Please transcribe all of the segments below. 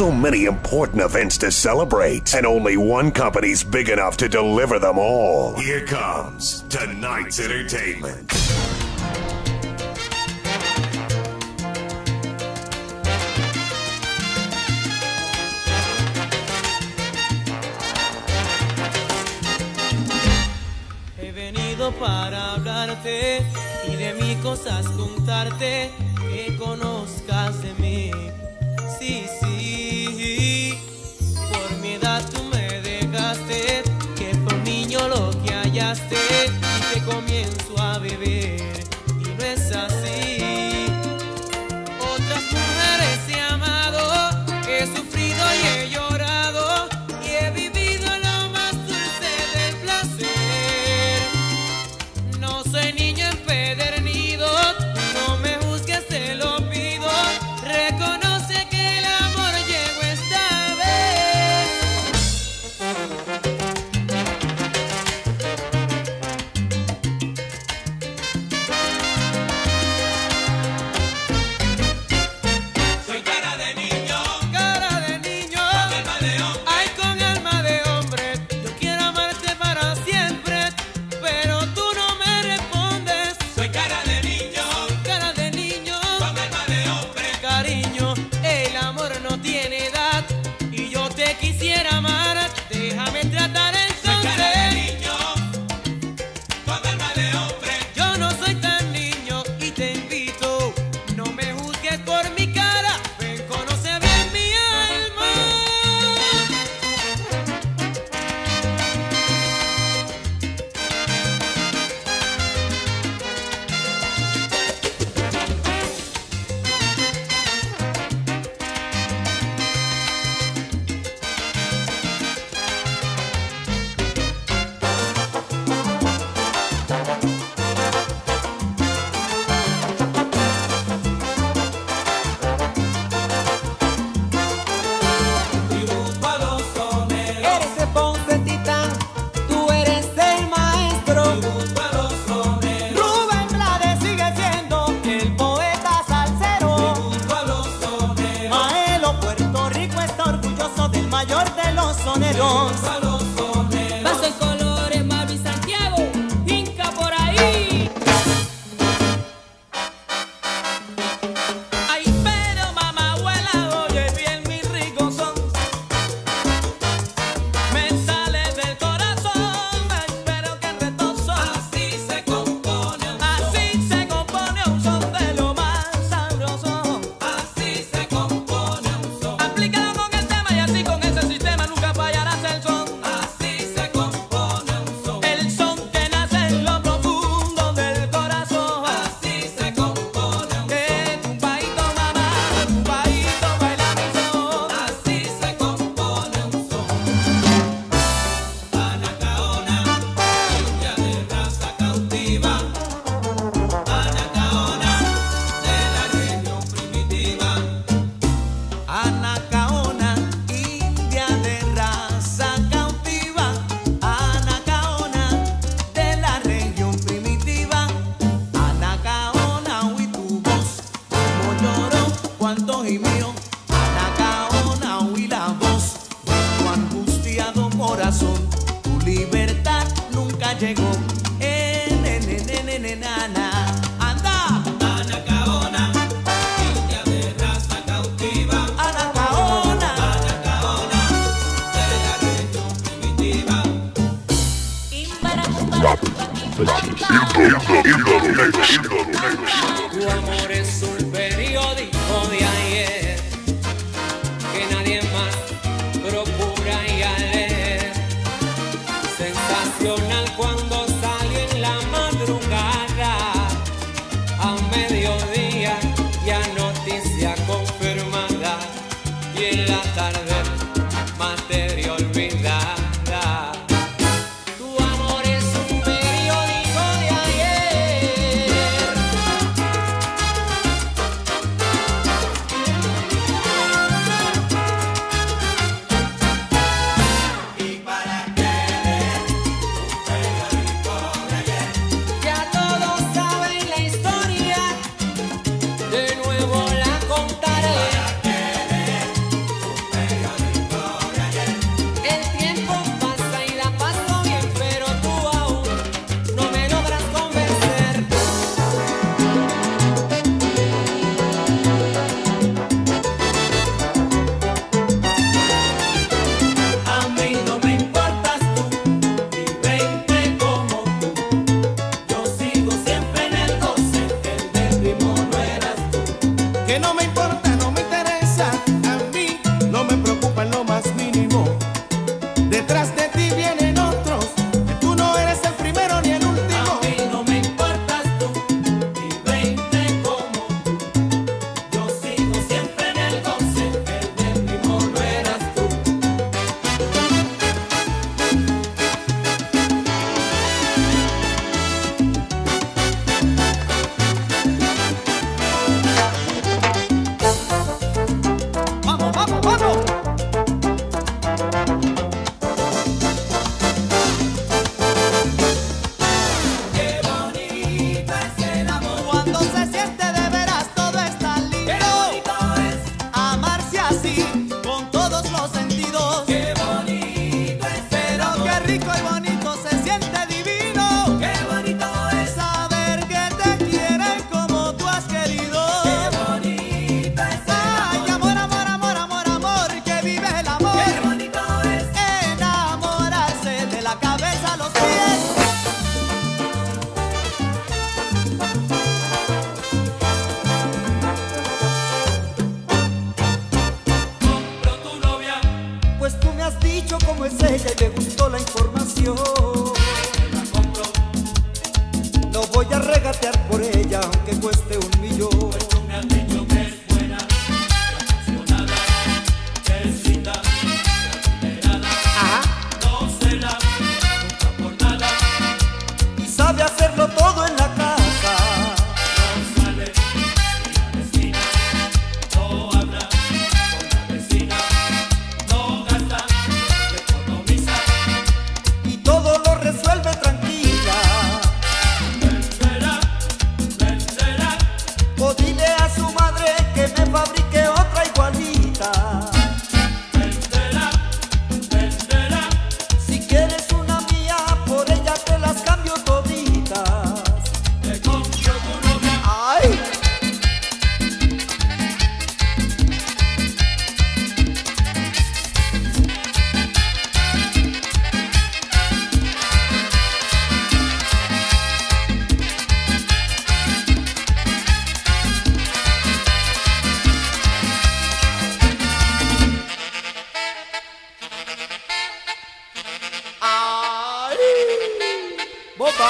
so many important events to celebrate, and only one company's big enough to deliver them all. Here comes tonight's entertainment. para hablarte y de mí cosas contarte que conozcas de mí. Por mi edad tú me dejaste, que por niño lo que hallaste.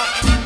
Bye.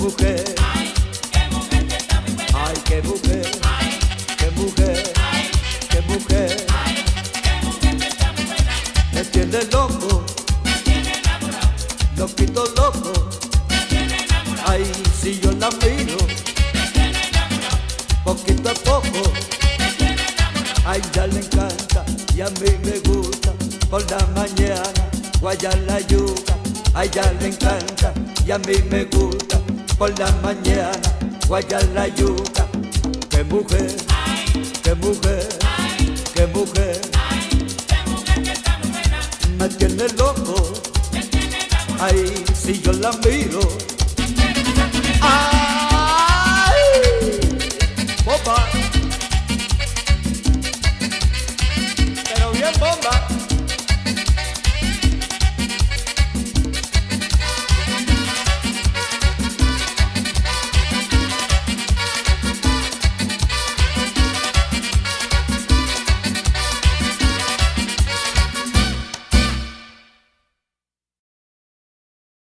mujer. Ay, qué mujer que está muy buena. Ay, qué mujer. Ay, qué mujer. Ay, qué mujer. Ay, qué mujer que está muy buena. Me tiene loco. Me tiene enamorado. Loquito loco. Me tiene enamorado. Ay, si yo la miro. Me tiene enamorado. Poquito a poco. Me tiene enamorado. Ay, ya le encanta y a mí me gusta. Por la mañana, guayar la yuca. A ella le encanta y a mí me gusta por la mañana, guayar la yuca. Qué mujer, qué mujer, qué mujer. que mujer que está buena Me tiene loco, ahí si yo la miro. Ay, boba.